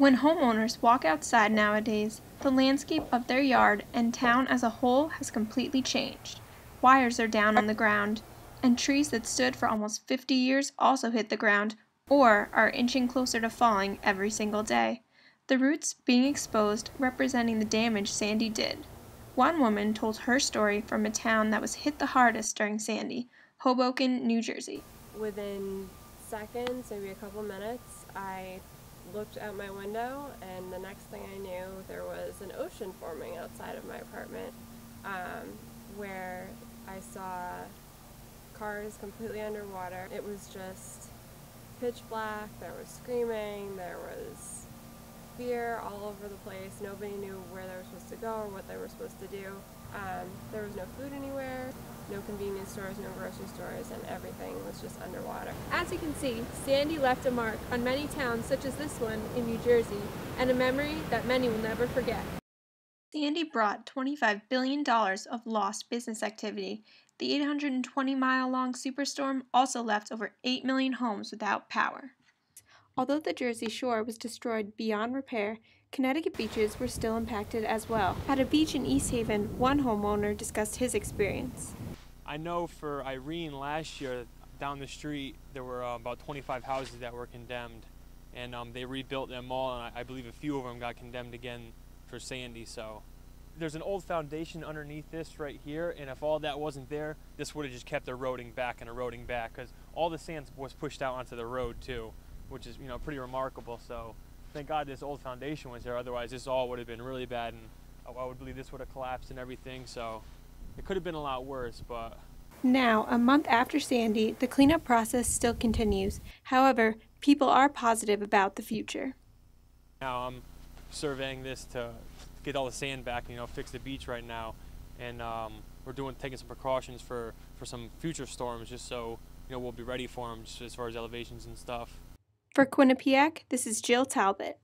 When homeowners walk outside nowadays, the landscape of their yard and town as a whole has completely changed. Wires are down on the ground, and trees that stood for almost 50 years also hit the ground or are inching closer to falling every single day, the roots being exposed representing the damage Sandy did. One woman told her story from a town that was hit the hardest during Sandy, Hoboken, New Jersey. Within seconds, maybe a couple minutes, I looked out my window, and the next thing I knew, there was an ocean forming outside of my apartment um, where I saw cars completely underwater. It was just pitch black, there was screaming, there was fear all over the place. Nobody knew where they were supposed to go or what they were supposed to do. Um, there was no food anywhere no convenience stores, no grocery stores, and everything was just underwater. As you can see, Sandy left a mark on many towns such as this one in New Jersey, and a memory that many will never forget. Sandy brought $25 billion of lost business activity. The 820 mile long superstorm also left over 8 million homes without power. Although the Jersey shore was destroyed beyond repair, Connecticut beaches were still impacted as well. At a beach in East Haven, one homeowner discussed his experience. I know for Irene last year, down the street, there were uh, about 25 houses that were condemned, and um, they rebuilt them all, and I, I, believe a few of them got condemned again for Sandy. So there's an old foundation underneath this right here, and if all that wasn't there, this would have just kept eroding back and eroding back, because all the sand was pushed out onto the road too, which is you know pretty remarkable. So thank God this old foundation was there. Otherwise, this all would have been really bad, and I would believe this would have collapsed and everything. So it could have been a lot worse, but. Now, a month after Sandy, the cleanup process still continues. However, people are positive about the future. Now I'm surveying this to get all the sand back, you know, fix the beach right now, and um, we're doing taking some precautions for for some future storms, just so you know we'll be ready for them, just as far as elevations and stuff. For Quinnipiac, this is Jill Talbot.